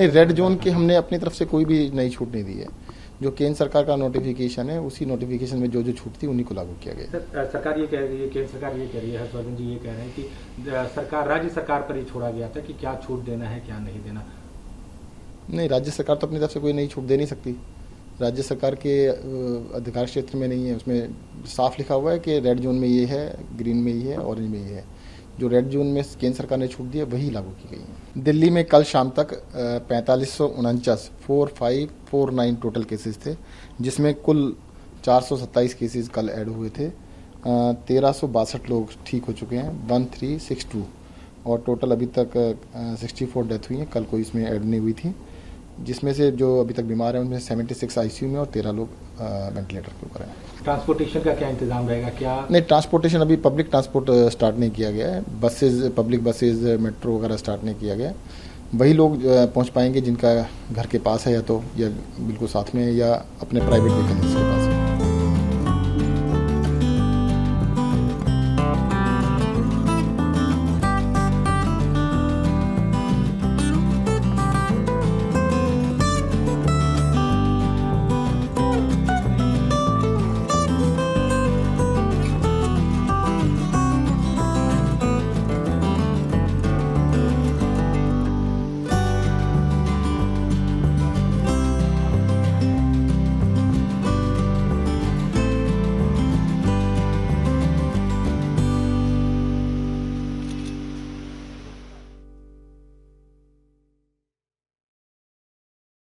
Red zone की हमने अपनी तरफ़ से कोई भी नई छूट नहीं दी है। जो केंद्र सरकार का नोटिफिकेशन है उसी नोटिफिकेशन में जो जो छूट थी उन्हीं को लागू किया गया। सर सरकार ये कह रही है केंद्र सरकार ये कह रही है हर्षवर्धन जी ये कह रहे हैं कि सरकार राज्य सरकार पर ही छोड़ा गया था कि क्या छूट देना है क्या नहीं देना। नहीं राज्य सरकार तो अपनी तरफ़ से कोई नई छूट दे नहीं सकती। राज्य सरकार के अधिकार क्षेत्र में नहीं है उसमें साफ़ लिखा हुआ है कि रेड जोन में ये है ग्रीन में ये है ऑरेंज में ये है। जो रेड जोन में केंद्र सरकार ने छूट दी है, वही लागू की गई है। दिल्ली में कल शाम तक पैंतालीस सौ उनचास, four five, four nine total cases थे, जिसमें कुल चार सौ सत्ताईस केसेस कल ऐड हुए थे। तेरह सौ बासठ लोग ठीक हो चुके हैं वन थ्री सिक्स टू और टोटल अभी तक सिक्सटी फोर डेथ हुई हैं, कल कोई इसमें ऐड नहीं हुई थी। जिसमें से जो अभी तक बीमार हैं उनमें सेवेंटी सिक्स आईसीयू में और तेरह लोग वेंटिलेटर के ऊपर हैं। ट्रांसपोर्टेशन का क्या इंतज़ाम रहेगा? क्या नहीं ट्रांसपोर्टेशन अभी पब्लिक ट्रांसपोर्ट स्टार्ट नहीं किया गया है। बसेज पब्लिक बसेज मेट्रो वगैरह स्टार्ट नहीं किया गया वही लोग पहुँच पाएँगे जिनका घर के पास है या तो या बिल्कुल साथ में या अपने प्राइवेट व्हीकल के पास।